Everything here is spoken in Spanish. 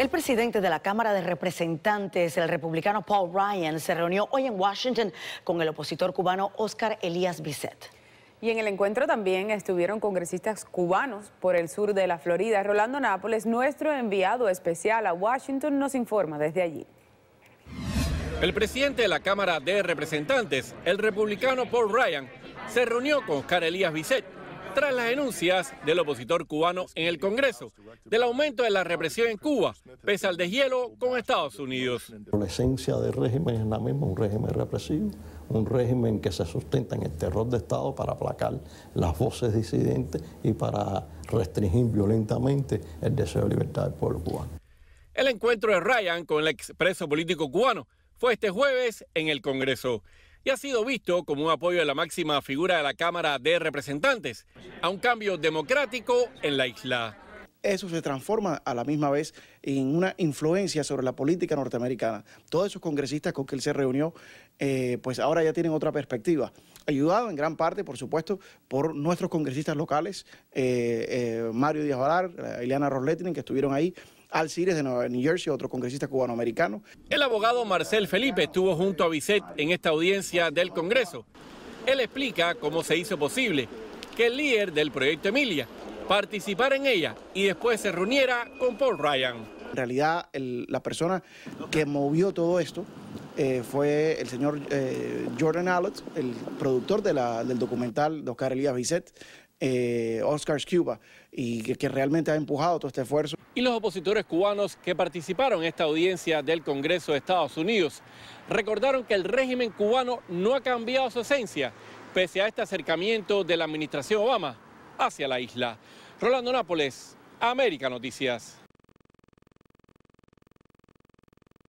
El presidente de la Cámara de Representantes, el republicano Paul Ryan, se reunió hoy en Washington con el opositor cubano Oscar Elías Bisset. Y en el encuentro también estuvieron congresistas cubanos por el sur de la Florida. Rolando Nápoles, nuestro enviado especial a Washington, nos informa desde allí. El presidente de la Cámara de Representantes, el republicano Paul Ryan, se reunió con Oscar Elías Bisset tras las denuncias del opositor cubano en el Congreso del aumento de la represión en Cuba, pese al deshielo con Estados Unidos. La esencia del régimen es la misma, un régimen represivo, un régimen que se sustenta en el terror de Estado para aplacar las voces disidentes y para restringir violentamente el deseo de libertad del pueblo cubano. El encuentro de Ryan con el expreso político cubano fue este jueves en el Congreso y ha sido visto como un apoyo de la máxima figura de la Cámara de Representantes a un cambio democrático en la isla. Eso se transforma a la misma vez en una influencia sobre la política norteamericana. Todos esos congresistas con que él se reunió, eh, pues ahora ya tienen otra perspectiva. Ayudado en gran parte, por supuesto, por nuestros congresistas locales, eh, eh, Mario Díaz Valar, Ileana Rosletinen, que estuvieron ahí, al Cires de Nueva New Jersey, otro congresista cubanoamericano. El abogado Marcel Felipe estuvo junto a Bisset en esta audiencia del Congreso. Él explica cómo se hizo posible que el líder del proyecto Emilia participara en ella y después se reuniera con Paul Ryan. En realidad, la persona que movió todo esto eh, fue el señor eh, Jordan Allott, el productor del documental de Oscar Elías Bisset, eh, Oscars Cuba, y que, que realmente ha empujado todo este esfuerzo. Y los opositores cubanos que participaron en esta audiencia del Congreso de Estados Unidos recordaron que el régimen cubano no ha cambiado su esencia, pese a este acercamiento de la administración Obama hacia la isla. Rolando Nápoles, América Noticias.